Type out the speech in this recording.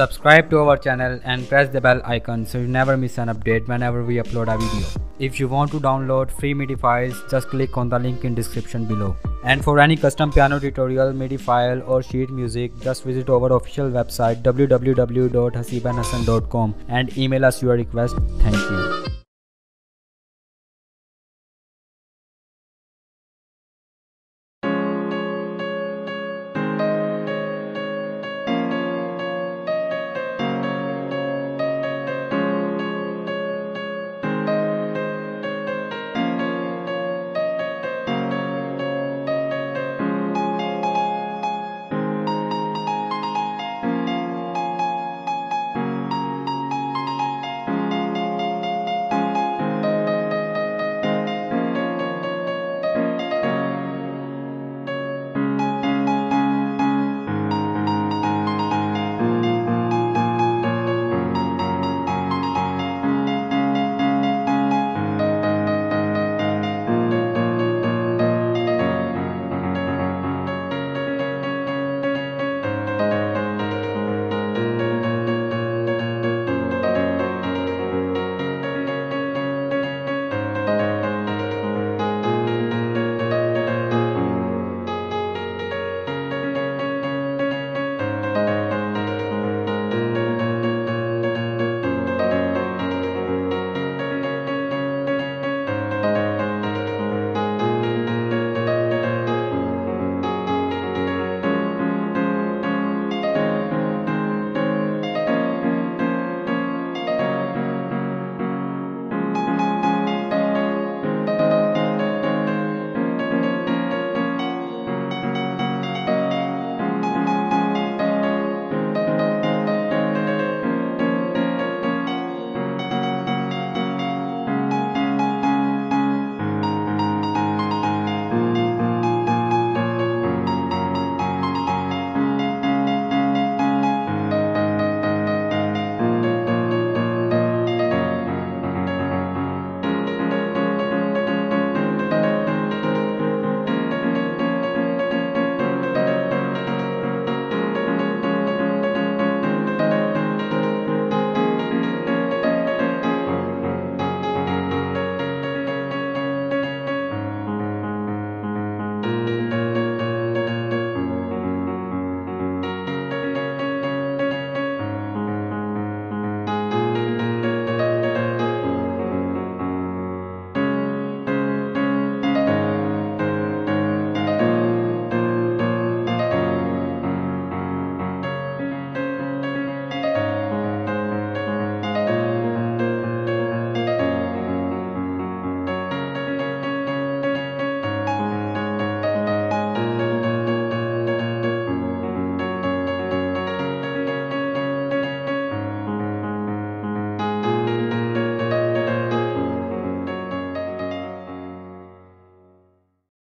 Subscribe to our channel and press the bell icon so you never miss an update whenever we upload a video. If you want to download free MIDI files, just click on the link in description below. And for any custom piano tutorial, MIDI file or sheet music, just visit our official website www.haseebandhassan.com and email us your request. Thank you.